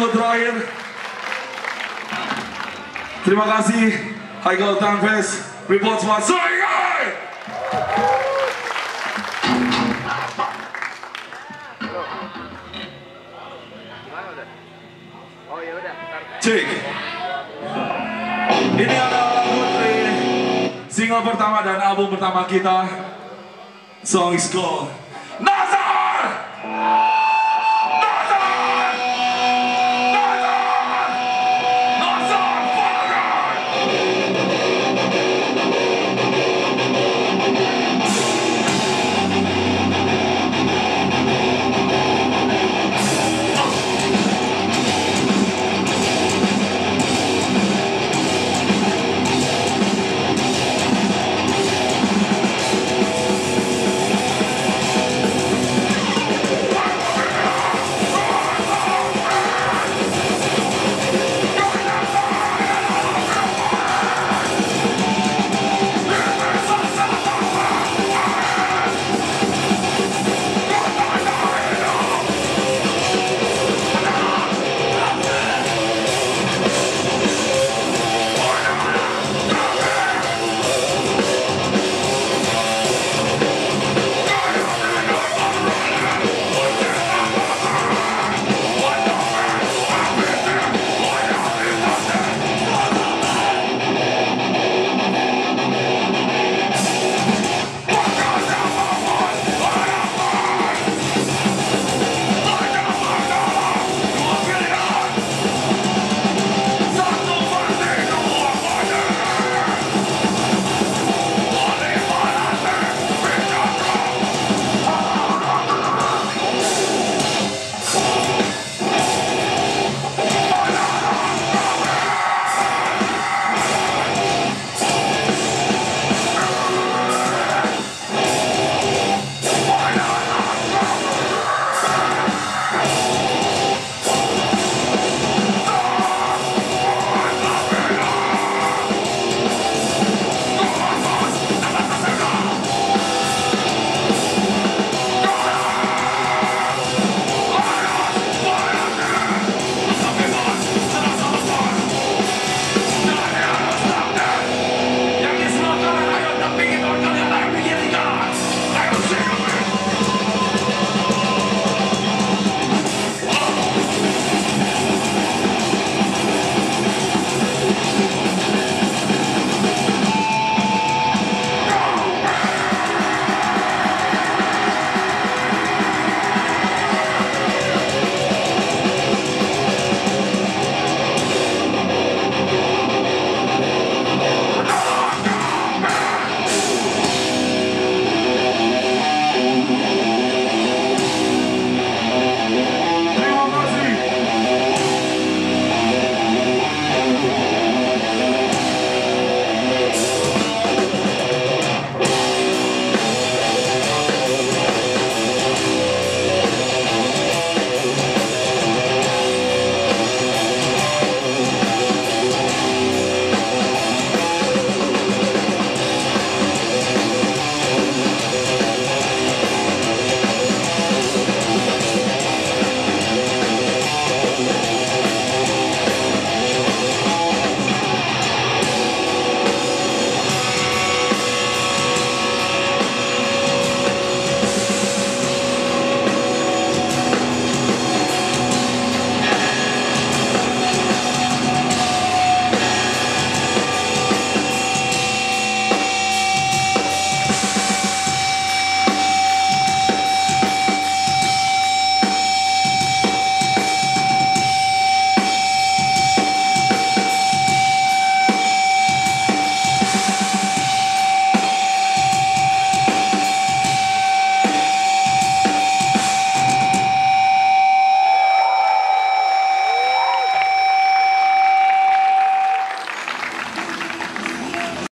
terakhir. Terima kasih Haikal Tanfes, report sponsor. Oh ya udah. Cek. Ini adalah Putri single pertama dan album pertama kita. Song is called